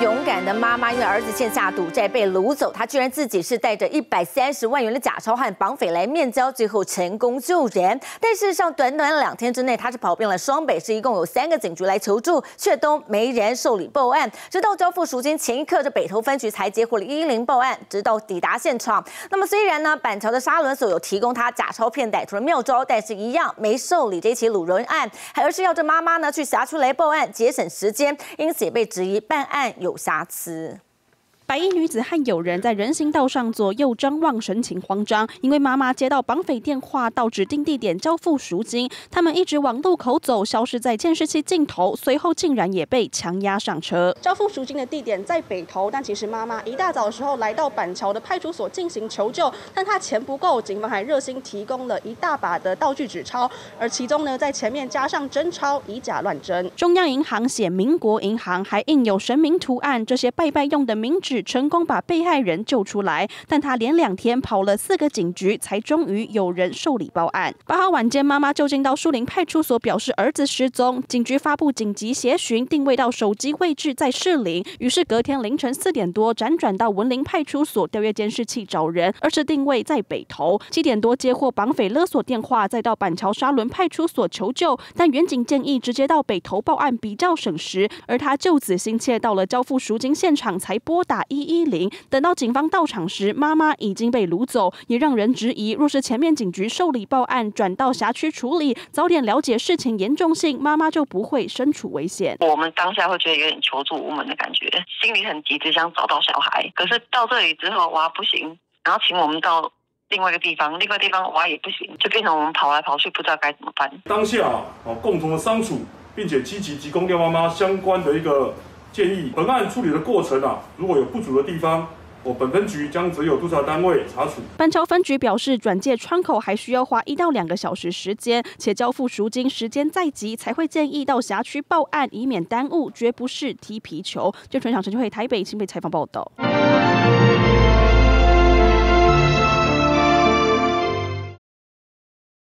勇敢的妈妈，因为儿子欠下赌债被掳走，她居然自己是带着一百三十万元的假钞和绑匪来面交，最后成功救人。但事实上，短短两天之内，她是跑遍了双北市，一共有三个警局来求助，却都没人受理报案。直到交付赎金前一刻，这北投分局才接获了一零报案。直到抵达现场，那么虽然呢，板桥的沙轮所有提供他假钞骗歹徒的妙招，但是一样没受理这起掳人案，而是要这妈妈呢去辖区来报案，节省时间，因此也被质疑办案有有瑕疵。白衣女子和友人在人行道上左右张望，神情慌张，因为妈妈接到绑匪电话，到指定地点交付赎金。他们一直往路口走，消失在监视器镜头，随后竟然也被强压上车。交付赎金的地点在北投，但其实妈妈一大早的时候来到板桥的派出所进行求救，但她钱不够，警方还热心提供了一大把的道具纸钞，而其中呢，在前面加上真钞，以假乱真。中央银行写民国银行，还印有神明图案，这些拜拜用的冥纸。成功把被害人救出来，但他连两天跑了四个警局，才终于有人受理报案。八号晚间，妈妈就近到树林派出所表示儿子失踪，警局发布紧急协寻，定位到手机位置在士林。于是隔天凌晨四点多，辗转到文林派出所调阅监视器找人，而是定位在北投。七点多接获绑匪勒索电话，再到板桥沙仑派出所求救，但远警建议直接到北投报案比较省时，而他救子心切，到了交付赎金现场才拨打。一一零，等到警方到场时，妈妈已经被掳走，也让人质疑，若是前面警局受理报案，转到辖区处理，早点了解事情严重性，妈妈就不会身处危险。我们当下会觉得有点求助无门的感觉，心里很急，只想找到小孩。可是到这里之后，哇，不行，然后请我们到另外一个地方，另外地方哇也不行，就变成我们跑来跑去，不知道该怎么办。当下哦，共同的商处，并且积极提供廖妈妈相关的一个。建议本案处理的过程啊，如果有不足的地方，我本分局将只有督察单位查处。板桥分局表示，转介窗口还需要花一到两个小时时间，且交付赎金时间在即，才会建议到辖区报案，以免耽误，绝不是踢皮球。就全场陈俊惠台北新北采访报道。